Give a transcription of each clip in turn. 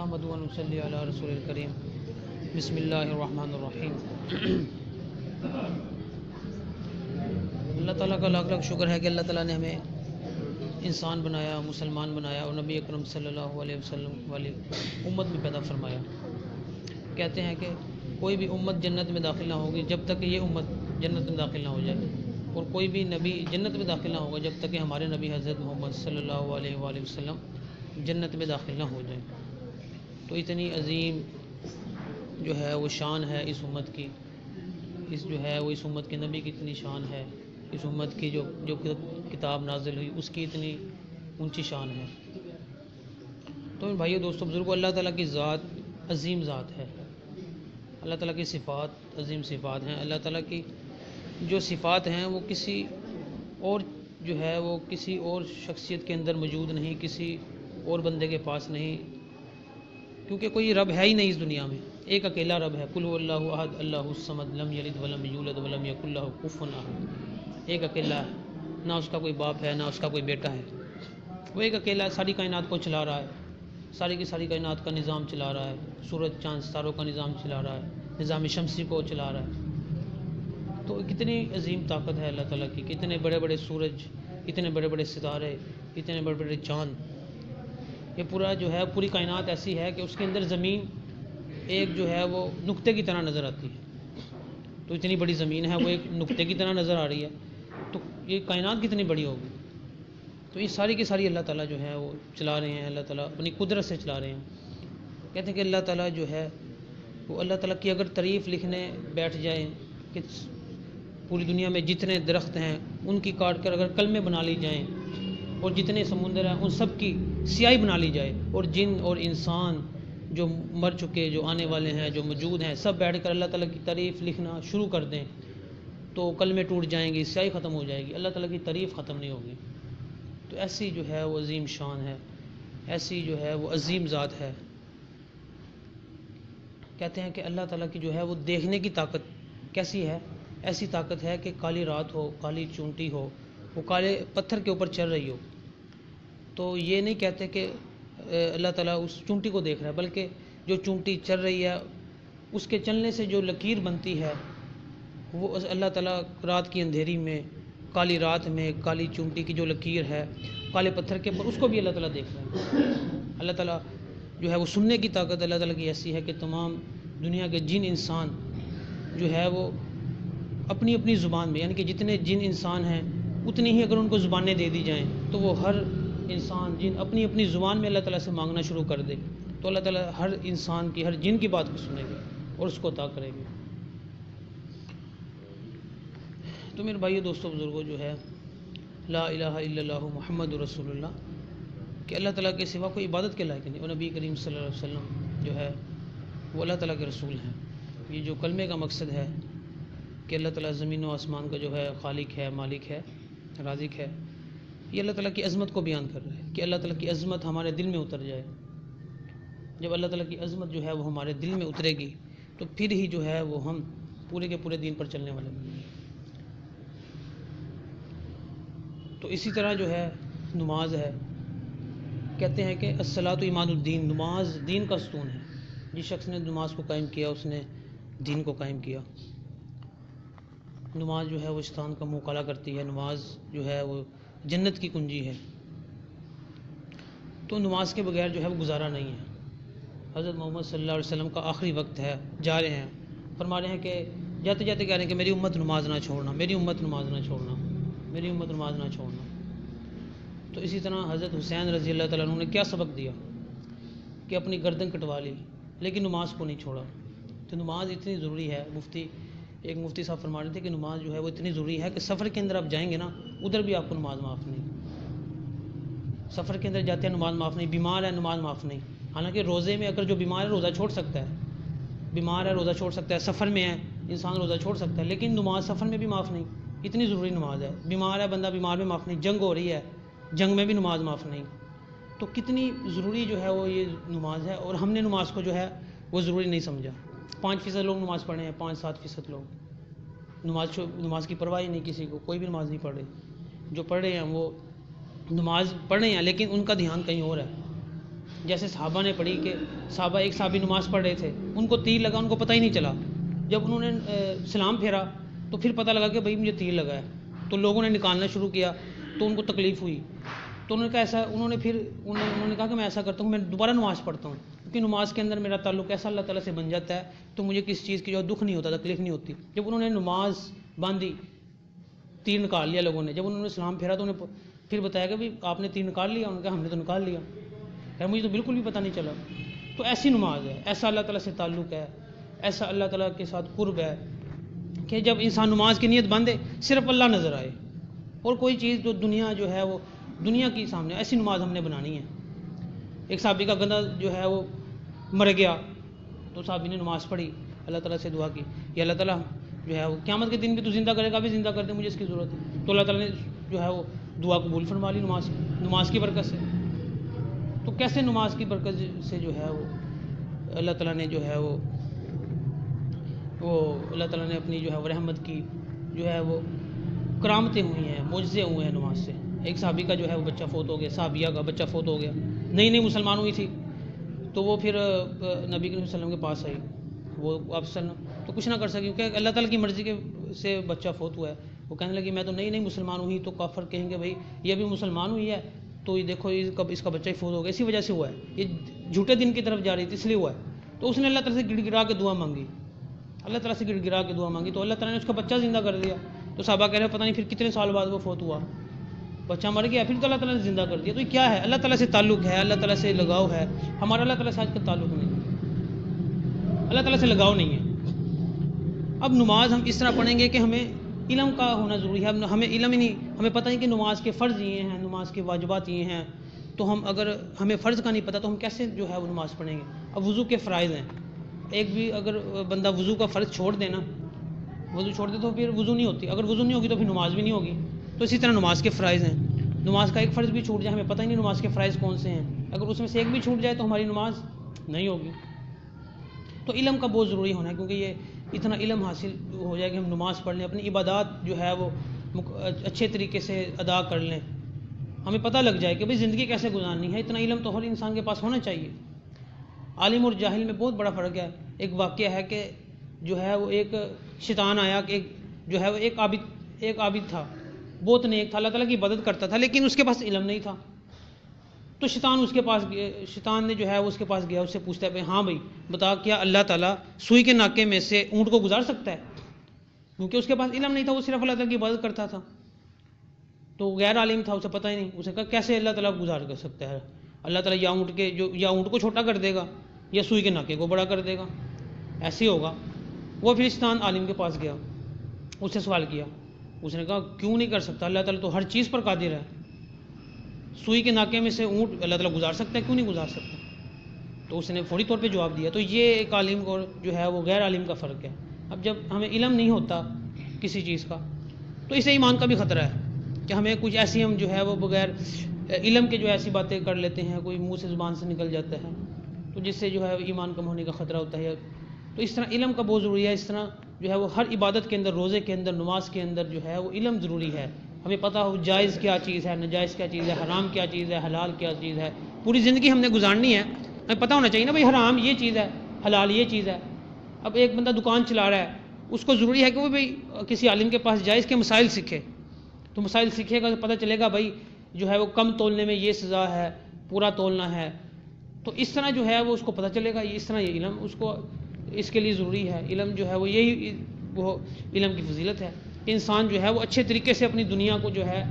نحمد صلی علی رسول الکریم بسم اللہ الرحمن الرحیم اللہ تعالیٰ کا لاکھ لاکھ شکر ہے کہ اللہ تعالیٰ نے ہمیں انسان بنایا، مسلمان بنایا اور نبی اکرم صلی اللہ علیہ وسلم والی امت میں پیدا فرمایا۔ کہتے ہیں کہ کوئی بھی امت جنت میں داخل نہ ہوگی جب تک یہ امت جنت میں داخل نہ ہو جائے۔ اور کوئی بھی نبی جنت میں داخل نہ ہوگا جب تک کہ ہمارے نبی حضرت محمد صلی اللہ علیہ وآلہ وسلم جنت میں داخل نہ ہو جائیں تو اتنی عظیم جو ہے وہ شان ہے اس امت کی۔ اس جو ہے وہ اس امت کے نبی کی اتنی شان ہے۔ اس امت کی جو جو کتاب نازل ہوئی، اس کی اتنی اونچی شان ہے۔ تو بھائیو دوستو بزرگوں اللہ تعالیٰ کی ذات عظیم ذات ہے۔ اللہ تعالیٰ کی صفات عظیم صفات ہیں۔ اللہ تعالیٰ کی جو صفات ہیں وہ کسی اور جو ہے وہ کسی اور شخصیت کے اندر موجود نہیں، کسی اور بندے کے پاس نہیں۔ کیونکہ کوئی رب ہے ہی نہیں اس دنیا میں۔ ایک اکیلا رب ہے۔ کلو اللہ عہد اللہ الصمد، لم یلد ولم یولد ولم یک اللہ کفن احد۔ ایک اکیلا ہے۔ نہ اس کا کوئی باپ ہے، نہ اس کا کوئی بیٹا ہے۔ وہ ایک اکیلا ساری کائنات کو چلا رہا ہے۔ ساری کی ساری کائنات کا نظام چلا رہا ہے۔ سورج، چاند، ستاروں کا نظام چلا رہا ہے۔ نظام شمسی کو چلا رہا ہے۔ تو کتنی عظیم طاقت ہے اللہ تعالیٰ کی۔ کتنے بڑے بڑے سورج، کتنے بڑے بڑے ستارے، کتنے بڑے بڑے چاند۔ یہ پورا جو ہے، پوری کائنات ایسی ہے کہ اس کے اندر زمین ایک جو ہے وہ نقطے کی طرح نظر آتی ہے۔ تو اتنی بڑی زمین ہے، وہ ایک نقطے کی طرح نظر آ رہی ہے۔ تو یہ کائنات کتنی بڑی ہوگی؟ تو یہ ساری کی ساری اللہ تعالیٰ جو ہے وہ چلا رہے ہیں، اللہ تعالیٰ اپنی قدرت سے چلا رہے ہیں۔ کہتے ہیں کہ اللہ تعالیٰ جو ہے وہ اللہ تعالیٰ کی اگر تعریف لکھنے بیٹھ جائیں کہ پوری دنیا میں جتنے درخت ہیں، ان کی کاٹ کر اگر کلمے بنا لی جائیں اور جتنے سمندر ہیں، ان سب کی سیاہی بنا لی جائے۔ اور جن اور انسان جو مر چکے، جو آنے والے ہیں، جو موجود ہیں، سب بیٹھ کر اللہ تعالیٰ کی تعریف لکھنا شروع کر دیں، تو کلمے ٹوٹ جائیں گی سیاہی ختم ہو جائے گی، اللہ تعالیٰ کی تعریف ختم نہیں ہوگی۔ تو ایسی جو ہے وہ عظیم شان ہے، ایسی جو ہے وہ عظیم ذات ہے۔ کہتے ہیں کہ اللہ تعالیٰ کی جو ہے وہ دیکھنے کی طاقت کیسی ہے؟ ایسی طاقت ہے کہ کالی رات ہو، کالی چونٹی ہو وہ کالے پتھر کے اوپر چل رہی ہو۔ تو یہ نہیں کہتے کہ اللہ تعالیٰ اس چونٹی کو دیکھ رہا ہے، بلکہ جو چونٹی چل رہی ہے، اس کے چلنے سے جو لکیر بنتی ہے، وہ اللہ تعالیٰ رات کی اندھیری میں، کالی رات میں، کالی چونٹی کی جو لکیر ہے، کالے پتھر کے اوپر، اس کو بھی اللہ تعالیٰ دیکھ رہا ہے۔ اللہ تعالیٰ جو ہے، وہ سننے کی طاقت اللہ تعالیٰ کی ایسی ہے کہ تمام دنیا کے جن انسان جو ہے، وہ اپنی اپنی زبان میں یعنی کہ جتنے جن انسان ہیں اتنی ہی اگر ان کو زبانیں دے دی جائیں تو وہ ہر انسان جن اپنی اپنی زبان میں اللہ تعالیٰ سے مانگنا شروع کر دے تو اللہ تعالیٰ ہر انسان کی ہر جن کی بات کو سنے گے اور اس کو عطا کرے گے۔ تو میرے بھائی دوستوں بزرگوں جو ہے، لا الہ الا اللہ محمد رسول اللہ، کہ اللہ تعالیٰ کے سوا کوئی عبادت کے لائق نہیں۔ اور نبی کریم صلی اللہ علیہ وسلم جو ہے، وہ اللہ تعالیٰ کے رسول ہیں۔ یہ جو کلمے کا مقصد ہے کہ اللہ تعالیٰ زمین و آسمان کا جو ہے خالق ہے، مالک ہے رازق ہے۔ یہ اللہ تعالیٰ کی عظمت کو بیان کر رہے ہیں کہ اللہ تعالیٰ کی عظمت ہمارے دل میں اتر جائے۔ جب اللہ تعالیٰ کی عظمت جو ہے وہ ہمارے دل میں اترے گی، تو پھر ہی جو ہے وہ ہم پورے کے پورے دین پر چلنے والے بنیں گے۔ تو اسی طرح جو ہے نماز ہے۔ کہتے ہیں کہ الصلاۃ ایمان الدین، نماز دین کا ستون ہے۔ جس شخص نے نماز کو قائم کیا، اس نے دین کو قائم کیا۔ نماز جو ہے وہ استان کا منہ کالا کرتی ہے، نماز جو ہے وہ جنت کی کنجی ہے۔ تو نماز کے بغیر جو ہے وہ گزارا نہیں ہے۔ حضرت محمد صلی اللہ علیہ وسلم کا آخری وقت ہے، جا رہے ہیں۔ فرما رہے ہیں کہ جاتے جاتے کہہ رہے ہیں کہ میری امت نماز نہ چھوڑنا، میری امت نماز نہ چھوڑنا، میری امت نماز نہ چھوڑنا۔ تو اسی طرح حضرت حسین رضی اللہ تعالیٰ عنہ نے کیا سبق دیا؟ کہ اپنی گردن کٹوا لی، لیکن نماز کو نہیں چھوڑا۔ تو نماز اتنی ضروری ہے، مفتی ایک مفتی صاحب فرما رہے تھے کہ نماز جو ہے وہ اتنی ضروری ہے کہ سفر کے اندر آپ جائیں گے نا، ادھر بھی آپ کو نماز معاف نہیں۔ سفر کے اندر جاتے ہیں، نماز معاف نہیں۔ بیمار ہے نماز معاف نہیں۔ حالانکہ روزے میں اگر جو بیمار ہے، روزہ چھوڑ سکتا ہے۔ بیمار ہے، روزہ چھوڑ سکتا ہے۔ سفر میں ہے، انسان روزہ چھوڑ سکتا ہے، لیکن نماز سفر میں بھی معاف نہیں۔ اتنی ضروری نماز ہے۔ بیمار ہے، بندہ بیمار میں معاف نہیں۔ جنگ ہو رہی ہے، جنگ میں بھی نماز معاف نہیں۔ تو کتنی ضروری جو ہے وہ یہ نماز ہے، اور ہم نے نماز کو جو ہے وہ ضروری نہیں سمجھا۔ پانچ فیصد لوگ نماز پڑھے ہیں، پانچ، سات فیصد لوگ۔ نماز نماز کی پرواہ ہی نہیں کسی کو، کوئی بھی نماز نہیں پڑھ رہی۔ جو پڑھ رہے ہیں، وہ نماز پڑھ رہے ہیں، لیکن ان کا دھیان کہیں اور ہے۔ جیسے صحابہ نے پڑھی کہ صحابہ ایک صحابی نماز پڑھ رہے تھے، ان کو تیر لگا، ان کو پتہ ہی نہیں چلا۔ جب انہوں نے سلام پھیرا، تو پھر پتہ لگا کہ بھائی مجھے تیر لگا ہے۔ تو لوگوں نے نکالنا شروع کیا، تو ان کو تکلیف ہوئی۔ تو انہوں نے کہا ایسا، انہوں نے پھر انہوں نے کہا کہ میں ایسا کرتا ہوں، میں دوبارہ نماز پڑھتا ہوں۔ کیونکہ نماز کے اندر میرا تعلق ایسا اللہ تعالیٰ سے بن جاتا ہے، تو مجھے کسی چیز کی جو دکھ نہیں ہوتا، تکلیف نہیں ہوتی۔ جب انہوں نے نماز باندھی، تیر نکال لیا لوگوں نے، جب انہوں نے سلام پھیرا تو انہیں پھر بتایا کہ بھائی آپ نے تیر نکال لیا، انہوں نے کہا ہم نے تو نکال لیا۔ خیر، مجھے تو بالکل بھی پتہ نہیں چلا۔ تو ایسی نماز ہے، ایسا اللہ تعالیٰ سے تعلق ہے، ایسا اللہ تعالیٰ کے ساتھ قرب ہے کہ جب انسان نماز کی نیت باندھے، صرف اللہ نظر آئے۔ اور کوئی چیز جو دنیا جو ہے وہ دنیا کی سامنے، ایسی نماز ہم نے بنانی ہے۔ ایک صحابی کا گندہ جو ہے وہ مر گیا۔ تو صحابی نے نماز پڑھی۔ اللہ تعالیٰ سے دعا کی۔ کہ اللہ تعالیٰ، جو ہے وہ قیامت کے دن بھی تو زندہ کرے گا، بھی زندہ کر دے، مجھے اس کی ضرورت ہے۔ تو اللہ تعالیٰ نے جو ہے وہ دعا قبول فرما لی نماز نماز کی برکت سے۔ تو کیسے نماز کی برکت سے جو ہے وہ اللہ تعالیٰ نے جو ہے وہ وہ اللہ تعالیٰ نے اپنی جو ہے وہ رحمت کی، جو ہے وہ کرامتیں ہوئی ہیں، معجزے ہوئے ہیں نماز سے۔ ایک صحابی کا جو ہے وہ بچہ فوت ہو گیا، صحابیہ کا بچہ فوت ہو گیا۔ نئی نئی مسلمان ہوئی تھی۔ تو وہ پھر نبی کریم وسلم کے پاس آئی۔ وہ آپ تو کچھ نہ کر سکی کیونکہ اللہ تعالیٰ کی مرضی کے سے بچہ فوت ہوا ہے۔ وہ کہنے لگی میں تو نئی نئی مسلمان ہوئی تو کافر کہیں گے بھائی، یہ بھی مسلمان ہوئی ہے۔ تو یہ دیکھو اس کا بچہ ہی فوت ہو گیا۔ اسی وجہ سے ہوا ہے۔ یہ جھوٹے دن کی طرف جا رہی تھی، اس لیے ہوا ہے۔ تو اس نے اللہ تعالیٰ سے گڑ گڑا کے دعا مانگی۔ اللہ تعالیٰ سے گڑ گڑا کے دعا مانگی۔ تو اللہ تعالیٰ نے اس کا بچہ زندہ کر دیا۔ تو صحابہ کہہ رہے پتہ نہیں پھر کتنے سال بعد وہ فوت ہوا۔ بچہ مر گیا، پھر تو اللہ تعالیٰ نے زندہ کر دیا۔ تو یہ کیا ہے؟ اللہ تعالیٰ سے تعلق ہے، اللہ تعالیٰ سے لگاؤ ہے۔ ہمارا اللہ تعالیٰ سے آج کا تعلق نہیں ہے۔ اللہ تعالیٰ سے لگاؤ نہیں ہے۔ اب نماز ہم اس طرح پڑھیں گے کہ ہمیں علم کا ہونا ضروری ہے۔ ہمیں علم ہی نہیں، ہمیں پتہ نہیں کہ نماز کے فرض یہ ہیں، نماز کے واجبات یہ ہیں۔ تو ہم اگر ہمیں فرض کا نہیں پتہ تو ہم کیسے جو ہے وہ نماز پڑھیں گے؟ اب وضو کے فرائض ہیں۔ ایک بھی اگر بندہ وضو کا فرض چھوڑ دے نا، وضو چھوڑ دے تو پھر وضو نہیں ہوتی۔ اگر وضو نہیں ہوگی تو پھر نماز بھی نہیں ہوگی۔ تو اسی طرح نماز کے فرائض ہیں۔ نماز کا ایک فرض بھی چھوٹ جائے، ہمیں پتہ ہی نہیں نماز کے فرائض کون سے ہیں۔ اگر اس میں سے ایک بھی چھوٹ جائے تو ہماری نماز نہیں ہوگی۔ تو علم کا بہت ضروری ہونا ہے، کیونکہ یہ اتنا علم حاصل ہو جائے کہ ہم نماز پڑھ لیں، اپنی عبادات جو ہے وہ اچھے طریقے سے ادا کر لیں۔ ہمیں پتہ لگ جائے کہ بھائی زندگی کیسے گزارنی ہے، اتنا علم تو ہر انسان کے پاس ہونا چاہیے۔ عالم اور جاہل میں بہت بڑا فرق ہے۔ ایک واقعہ ہے کہ جو ہے وہ ایک شیطان آیا کہ ایک جو ہے وہ ایک عابد ایک عابد تھا۔ بہت نیک تھا، اللہ تعالیٰ کی مدد کرتا تھا، لیکن اس کے پاس علم نہیں تھا۔ تو شیطان اس کے پاس شیطان نے جو ہے اس کے پاس گیا، اس سے پوچھتا ہے ہاں بھائی، بتا کیا اللہ تعالیٰ سوئی کے ناکے میں سے اونٹ کو گزار سکتا ہے؟ کیونکہ اس کے پاس علم نہیں تھا، وہ صرف اللہ تعالیٰ کی مدد کرتا تھا۔ تو غیر عالم تھا، اسے پتہ ہی نہیں۔ اسے کہا، کیسے اللہ تعالیٰ گزار کر سکتا ہے؟ اللہ تعالیٰ یا اونٹ کے، جو، یا اونٹ کو چھوٹا کر دے گا، یا سوئی کے ناکے کو بڑا کر دے گا۔ ایسے ہی ہوگا۔ وہ فرستان عالم کے پاس گیا، اس سے سوال کیا اس نے کہا، کیوں نہیں کر سکتا؟ اللہ تعالیٰ تو ہر چیز پر قادر ہے. سوئی کے ناکے میں سے اونٹ اللہ تعالیٰ گزار سکتا ہے؟ کیوں نہیں گزار سکتا؟ تو اس نے فوری طور پہ جواب دیا۔ تو یہ ایک عالم کو جو ہے وہ غیر عالم کا فرق ہے۔ اب جب ہمیں علم نہیں ہوتا کسی چیز کا، تو اسے ایمان کا بھی خطرہ ہے کہ ہمیں کچھ ایسی ہم جو ہے وہ بغیر علم کے جو ایسی باتیں کر لیتے ہیں، کوئی منہ سے زبان سے نکل جاتا ہے، تو جس سے جو ہے ایمان کم ہونے کا خطرہ ہوتا ہے تو اس طرح علم کا بہت ضروری ہے۔ اس طرح جو ہے وہ ہر عبادت کے اندر، روزے کے اندر، نماز کے اندر جو ہے وہ علم ضروری ہے۔ ہمیں پتہ ہو جائز کیا چیز ہے، ناجائز کیا چیز ہے، حرام کیا چیز ہے، حلال کیا چیز ہے۔ پوری زندگی ہم نے گزارنی ہے۔ ہمیں پتہ ہونا چاہیے نا بھائی حرام یہ چیز ہے، حلال یہ چیز ہے۔ اب ایک بندہ دکان چلا رہا ہے، اس کو ضروری ہے کہ وہ بھائی کسی عالم کے پاس جائز کے مسائل سیکھے۔ تو مسائل سیکھے گا تو پتہ چلے گا بھائی جو ہے وہ کم تولنے میں یہ سزا ہے، پورا تولنا ہے۔ تو اس طرح جو ہے وہ اس کو پتہ چلے گا اس طرح یہ علم، اس کو اس کے لیے ضروری ہے۔ علم جو ہے وہ یہی وہ علم کی فضیلت ہے۔ کہ انسان جو ہے وہ اچھے طریقے سے اپنی دنیا کو جو ہے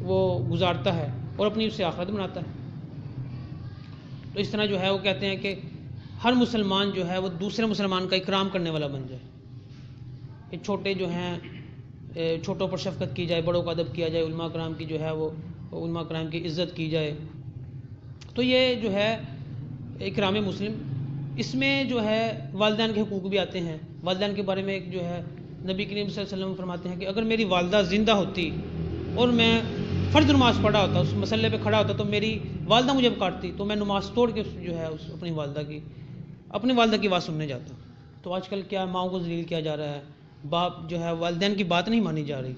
وہ گزارتا ہے اور اپنی اس سے آخرت بناتا ہے۔ تو اس طرح جو ہے وہ کہتے ہیں کہ ہر مسلمان جو ہے وہ دوسرے مسلمان کا اکرام کرنے والا بن جائے۔ کہ چھوٹے جو ہیں چھوٹوں پر شفقت کی جائے، بڑوں کا ادب کیا جائے، علماء کرام کی جو ہے وہ، علماء کرام کی عزت کی جائے۔ تو یہ جو ہے اکرام مسلم اس میں جو ہے والدین کے حقوق بھی آتے ہیں۔ والدین کے بارے میں ایک جو ہے نبی کریم صلی اللہ علیہ وسلم فرماتے ہیں کہ اگر میری والدہ زندہ ہوتی اور میں فرض نماز پڑھا ہوتا، اس مسئلے پہ کھڑا ہوتا تو میری والدہ مجھے کاٹتی تو میں نماز توڑ کے جو ہے اس اپنی والدہ کی، اپنی والدہ کی بات سننے جاتا۔ تو آج کل کیا ماؤں کو ذلیل کیا جا رہا ہے؟ باپ جو ہے والدین کی بات نہیں مانی جا رہی۔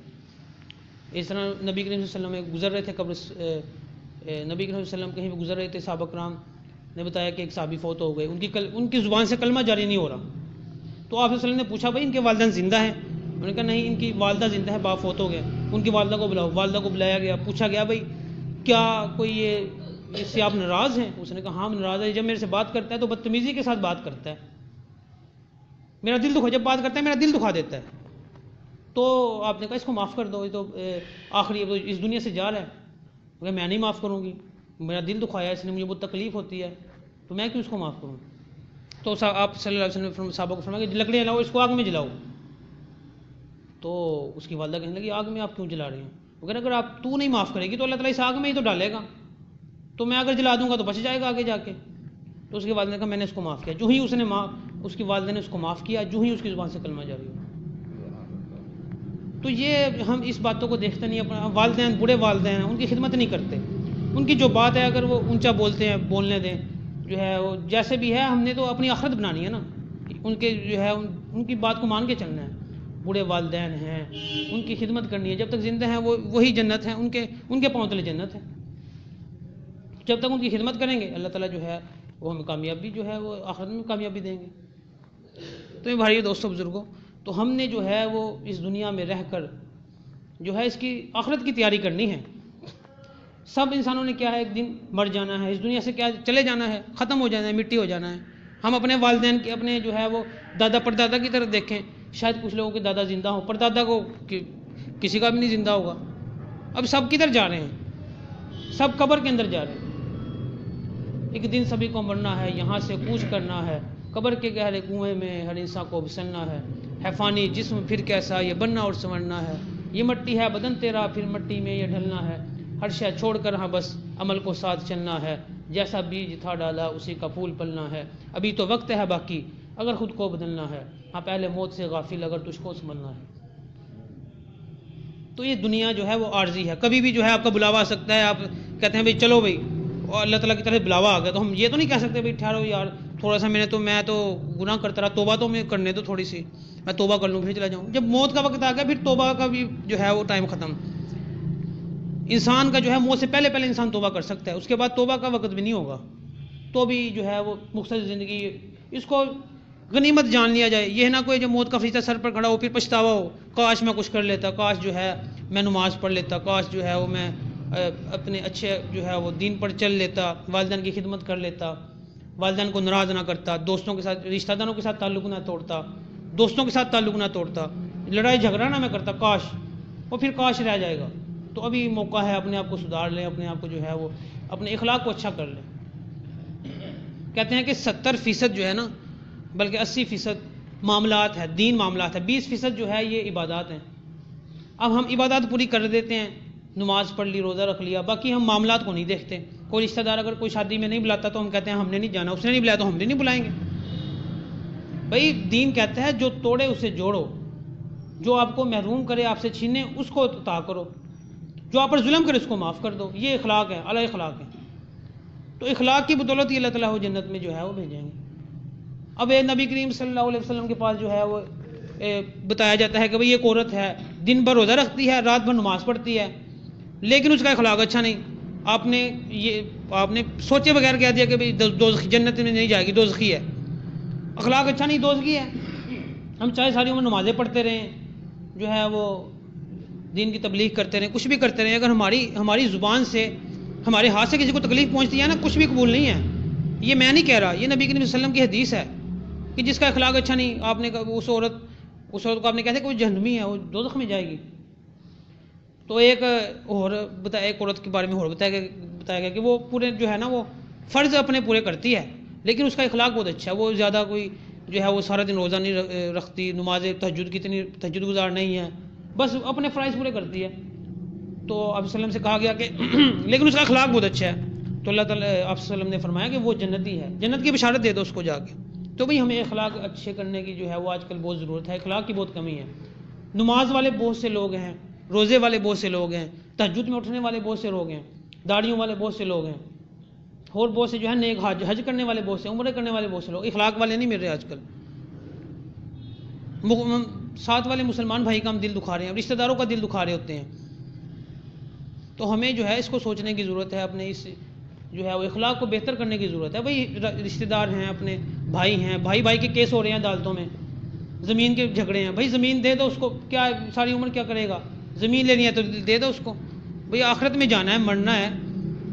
اس طرح نبی کریم صلی اللہ علیہ وسلم گزر رہے تھے قبر نبی کریم صلی اللہ علیہ وسلم کہیں بھی گزر رہے تھے سابق رام نے بتایا کہ ایک صحابی فوت ہو گئے، ان کی کل، ان کی زبان سے کلمہ جاری نہیں ہو رہا۔ تو آپ وسلم نے پوچھا، بھائی، ان کے والدین زندہ ہیں؟ انہوں نے کہا، نہیں، ان کی والدہ زندہ ہے، باپ فوت ہو گیا۔ ان کی والدہ کو بلاؤ۔ والدہ کو بلایا گیا۔ پوچھا گیا، بھائی، کیا کوئی یہ اس سے آپ ناراض ہیں؟ اس نے کہا ہاں ناراض ہے جب میرے سے بات کرتا ہے تو بدتمیزی کے ساتھ بات کرتا ہے۔ میرا دل دکھا۔ جب بات کرتا ہے، میرا دل دکھا دیتا ہے۔ تو آپ نے کہا، اس کو معاف کر دو، یہ تو آخری اس دنیا سے جا رہا ہے۔ میں نہیں معاف کروں گی۔ میرا دل دکھایا اس نے مجھے بہت تکلیف ہوتی ہے۔ تو میں کیوں اس کو معاف کروں؟ تو آپ صلی اللہ علیہ وسلم صاحبہ کو فرمایا کہ جی، لکڑیاں لاؤ، اس کو آگ میں جلاؤ۔ تو اس کی والدہ کہنے لگی، آگ میں آپ کیوں جلا رہے ہیں؟ وہ کہہ رہے، اگر آپ تو نہیں معاف کرے گی تو اللہ تعالیٰ اس آگ میں ہی تو ڈالے گا۔ تو میں اگر جلا دوں گا تو بچ جائے گا آگے جا کے۔ تو اس کے والدہ نے کہا، میں نے اس کو معاف کیا۔ جو ہی اس نے معاف، اس کی والدہ نے اس کو معاف کیا، جو ہی اس کی زبان سے کلمہ جاری ہو۔ تو یہ ہم اس باتوں کو دیکھتے نہیں، اپنا والدین، بڑے والدین ہیں، ان کی خدمت نہیں کرتے۔ ان کی جو بات ہے، اگر وہ اونچا بولتے ہیں، بولنے دیں جو ہے وہ جیسے بھی ہے، ہم نے تو اپنی آخرت بنانی ہے نا۔ ان کے جو ہے، ان کی بات کو مان کے چلنا ہے۔ بوڑھے والدین ہیں، ان کی خدمت کرنی ہے۔ جب تک زندہ ہیں، وہ، وہی جنت ہیں۔ ان کے ان کے پاؤں تلے جنت ہے جب تک ان کی خدمت کریں گے، اللہ تعالیٰ جو ہے، وہ ہمیں کامیابی جو ہے، وہ آخرت میں کامیابی دیں گے۔ تو بھائی دوستوں بزرگوں تو ہم نے جو ہے، وہ اس دنیا میں رہ کر جو ہے، اس کی آخرت کی تیاری کرنی ہے۔ سب انسانوں نے کیا ہے، ایک دن مر جانا ہے، اس دنیا سے کیا چلے جانا ہے، ختم ہو جانا ہے، مٹی ہو جانا ہے۔ ہم اپنے والدین کے، اپنے جو ہے وہ دادا، پردادا کی طرف دیکھیں، شاید کچھ لوگوں کے دادا زندہ ہوں پر دادا کو کسی کا بھی نہیں زندہ ہوگا۔ اب سب کدھر جا رہے ہیں؟ سب قبر کے اندر جا رہے ہیں۔ ایک دن سبھی کو مرنا ہے، یہاں سے کوچ کرنا ہے۔ قبر کے گہرے کنویں میں ہر انسان کو بسلنا ہے۔ حیفانی جسم، پھر کیسا یہ بننا اور سنورنا ہے۔ یہ مٹی ہے بدن تیرا، پھر مٹی میں یہ ڈھلنا ہے۔ ہر شے چھوڑ کر ہاں بس عمل کو ساتھ چلنا ہے۔ جیسا بیج تھا ڈالا، اسی کا پھول پلنا ہے۔ ابھی تو وقت ہے باقی، اگر خود کو بدلنا ہے۔ ہاں پہلے موت سے غافل، اگر تجھ کو سمجھنا ہے۔ تو یہ دنیا جو ہے وہ عارضی ہے۔ کبھی بھی جو ہے آپ کا بلاوا آ سکتا ہے۔ آپ کہتے ہیں بھائی چلو بھائی اور اللہ تعالیٰ کی طرف بلاوا آ گیا۔ تو ہم یہ تو نہیں کہہ سکتے بھائی ٹھہرو یار، تھوڑا سا میں نے تو، میں تو گناہ کرتا رہا۔ توبہ تو میں کرنے دو تھوڑی سی۔ میں توبہ کر لوں، پھر چلا جاؤں۔ جب موت کا وقت آ گیا، پھر توبہ کا بھی جو ہے وہ ٹائم ختم۔ انسان کا جو ہے موت سے پہلے پہلے انسان توبہ کر سکتا ہے، اس کے بعد توبہ کا وقت بھی نہیں ہوگا۔ تو بھی جو ہے وہ مختصر زندگی، اس کو غنیمت جان لیا جائے۔ یہ نہ کوئی جو موت کا فریضہ سر پر کھڑا ہو، پھر پچھتاوا ہو، کاش میں کچھ کر لیتا، کاش جو ہے میں نماز پڑھ لیتا، کاش جو ہے وہ میں اپنے اچھے جو ہے وہ دین پر چل لیتا، والدین کی خدمت کر لیتا۔ والدین کو ناراض نہ کرتا، دوستوں کے ساتھ، رشتہ داروں کے ساتھ تعلق نہ توڑتا، دوستوں کے ساتھ تعلق نہ توڑتا، لڑائی جھگڑا نہ میں کرتا، کاش۔ وہ پھر کاش رہ جائے گا۔ تو ابھی موقع ہے اپنے آپ کو سدھار لیں، اپنے آپ کو جو ہے وہ اپنے اخلاق کو اچھا کر لیں۔ کہتے ہیں کہ ستر فیصد جو ہے نا، بلکہ اسی فیصد معاملات ہے دین معاملات ہے بیس فیصد جو ہے یہ عبادات ہیں۔ اب ہم عبادات پوری کر دیتے ہیں، نماز پڑھ لی، روزہ رکھ لیا، باقی ہم معاملات کو نہیں دیکھتے۔ کوئی رشتہ دار اگر کوئی شادی میں نہیں بلاتا تو ہم کہتے ہیں ہم نے نہیں جانا، اس نے نہیں بلایا تو ہم بھی نہیں بلائیں گے۔ بھائی دین کہتا ہے جو توڑے اسے جوڑو، جو آپ کو محروم کرے آپ سے چھینے، اس کو تا کرو۔ جو آپ پر ظلم کرے اس کو معاف کر دو۔ یہ اخلاق ہے اللہ اخلاق ہے تو اخلاق کی بدولت ہی اللہ تعالیٰ جنت میں جو ہے وہ بھیجیں گے۔ اب اے نبی کریم صلی اللہ علیہ وسلم کے پاس جو ہے وہ بتایا جاتا ہے کہ بھئی ایک عورت ہے، دن بھر روزہ رکھتی ہے، رات بھر نماز پڑھتی ہے، لیکن اس کا اخلاق اچھا نہیں۔ آپ نے یہ، آپ نے سوچے بغیر کہہ دیا کہ بھائی جنت میں نہیں جائے گی، دوزخی ہے۔ اخلاق اچھا نہیں، دوزخی ہے۔ ہم چاہے ساری عمر نمازیں پڑھتے رہیں، جو ہے وہ دین کی تبلیغ کرتے رہیں، کچھ بھی کرتے رہیں، اگر ہماری ہماری زبان سے، ہمارے ہاتھ سے کسی کو تکلیف پہنچتی ہے نا، کچھ بھی قبول نہیں ہے۔ یہ میں نہیں کہہ رہا، یہ نبی کریم صلی اللہ علیہ وسلم کی حدیث ہے کہ جس کا اخلاق اچھا نہیں، آپ نے اس عورت اس عورت کو آپ نے کہتے کہ وہ جہنمی ہے، وہ دو میں جائے گی۔ تو ایک اور بتایا ایک عورت کے بارے میں اور بتایا گیا بتایا گیا کہ وہ پورے جو ہے نا، وہ فرض اپنے پورے کرتی ہے، لیکن اس کا اخلاق بہت اچھا ہے۔ وہ زیادہ کوئی جو ہے، وہ سارا دن روزہ نہیں رکھتی نماز تہجد کی اتنی تہجد گزار نہیں ہے۔ بس اپنے فرائض پورے کرتی ہے۔ تو آپ وسلم سے کہا گیا کہ لیکن اس کا اخلاق بہت اچھا ہے۔ تو اللہ تعالیٰ آپ وسلم نے فرمایا کہ وہ جنتی ہے۔ جنت کی بشارت دے دو اس کو جا کے۔ تو بھائی ہمیں اخلاق اچھے کرنے کی جو ہے وہ آج کل بہت ضرورت ہے۔ اخلاق کی بہت کمی ہے۔ نماز والے بہت سے لوگ ہیں۔ روزے والے بہت سے لوگ ہیں۔ تہجد میں اٹھنے والے بہت سے لوگ ہیں۔ داڑیوں والے بہت سے لوگ ہیں۔ اور بہت سے جو ہے نیک حج حج کرنے والے بہت سے، عمرے کرنے والے بہت سے لوگ۔ اخلاق والے نہیں مل رہے آج کل۔ ساتھ والے مسلمان بھائی کا ہم دل دکھا رہے ہیں، رشتہ داروں کا دل دکھا رہے ہوتے ہیں۔ تو ہمیں جو ہے اس کو سوچنے کی ضرورت ہے، اپنے اس جو ہے وہ اخلاق کو بہتر کرنے کی ضرورت ہے۔ بھائی رشتہ دار ہیں، اپنے بھائی ہیں۔ بھائی بھائی کے کیس ہو رہے ہیں عدالتوں میں۔ زمین کے جھگڑے ہیں۔ بھائی، زمین دے دو اس کو، کیا ساری عمر کیا کرے گا؟ زمین لینی ہے تو دے دو اس کو۔ بھائی، آخرت میں جانا ہے، مرنا ہے۔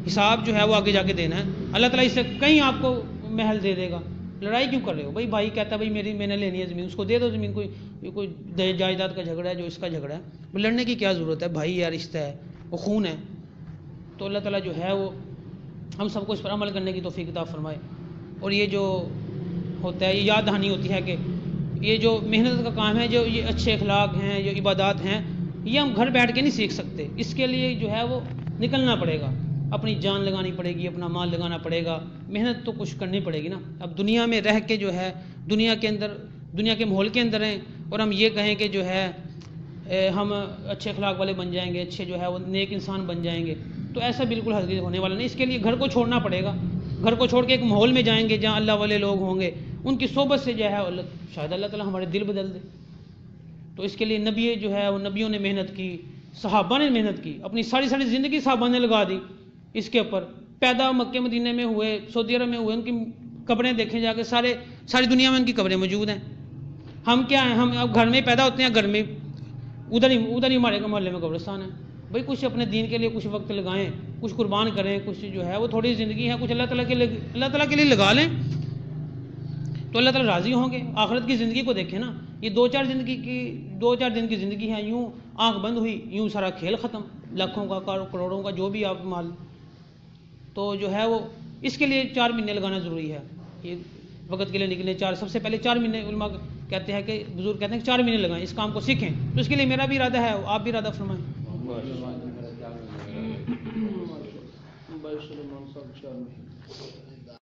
حساب جو ہے وہ آگے جا کے دینا ہے۔ اللہ تعالیٰ اس سے کہیں آپ کو محل دے دے گا۔ لڑائی کیوں کر رہے ہو؟ بھائی بھائی کہتا ہے، بھائی میری میں نے لینی ہے زمین، اس کو دے دو زمین، کوئی یہ کوئی جائیداد کا جھگڑا ہے، جو اس کا جھگڑا ہے۔ لڑنے کی کیا ضرورت ہے؟ بھائی یا رشتہ ہے، وہ خون ہے۔ تو اللہ تعالیٰ جو ہے، وہ ہم سب کو اس پر عمل کرنے کی توفیق کتاب فرمائے۔ اور یہ جو ہوتا ہے، یہ یاد دہانی ہوتی ہے کہ یہ جو محنت کا کام ہے، جو یہ اچھے اخلاق ہیں، جو عبادات ہیں، یہ ہم گھر بیٹھ کے نہیں سیکھ سکتے۔ اس کے لیے جو ہے، وہ نکلنا پڑے گا۔ اپنی جان لگانی پڑے گی، اپنا مال لگانا پڑے گا، محنت تو کچھ کرنی پڑے گی نا۔ اب دنیا میں رہ کے جو ہے، دنیا کے اندر، دنیا کے ماحول کے اندر ہیں اور ہم یہ کہیں کہ جو ہے ہم اچھے اخلاق والے بن جائیں گے، اچھے جو ہے، وہ نیک انسان بن جائیں گے۔ تو ایسا بالکل حقیقت ہونے والا نہیں۔ اس کے لیے گھر کو چھوڑنا پڑے گا۔ گھر کو چھوڑ کے ایک ماحول میں جائیں گے جہاں اللہ والے لوگ ہوں گے۔ ان کی صحبت سے جو ہے شاید اللہ تعالیٰ ہمارے دل بدل دے۔ تو اس کے لیے نبی جو ہے، وہ نبیوں نے محنت کی، صحابہ نے محنت کی، اپنی ساری ساری زندگی صحابہ نے لگا دی۔ اس کے اوپر پیدا مکہ مدینہ میں ہوئے، سعودی عرب میں ہوئے، ان کی قبریں دیکھیں جا کے سارے، ساری دنیا میں ان کی قبریں موجود ہیں۔ ہم کیا ہیں؟ ہم اب گھر میں پیدا ہوتے ہیں، گھر میں ادھر ہی ادھر ہی ہمارے محلے میں قبرستان ہے۔ بھائی، کچھ اپنے دین کے لیے کچھ وقت لگائیں، کچھ قربان کریں، کچھ جو ہے وہ تھوڑی زندگی ہے، کچھ اللہ تعالیٰ کے لیے، اللہ تعالیٰ کے لیے لگا لیں۔ تو اللہ تعالیٰ راضی ہوں گے۔ آخرت کی زندگی کو دیکھیں نا۔ یہ دو چار زندگی کی، دو چار دن کی زندگی ہے یوں آنکھ بند ہوئی، یوں سارا کھیل ختم۔ لاکھوں کا کروڑوں کا، جو بھی آپ مال تو جو ہے وہ اس کے لیے چار مہینے لگانا ضروری ہے۔ یہ وقت کے لیے نکلے چار سب سے پہلے چار مہینے علماء کہتے ہیں کہ بزرگ کہتے ہیں کہ چار مہینے لگائیں اس کام کو سیکھیں۔ تو اس کے لیے میرا بھی ارادہ ہے آپ بھی ارادہ فرمائیں۔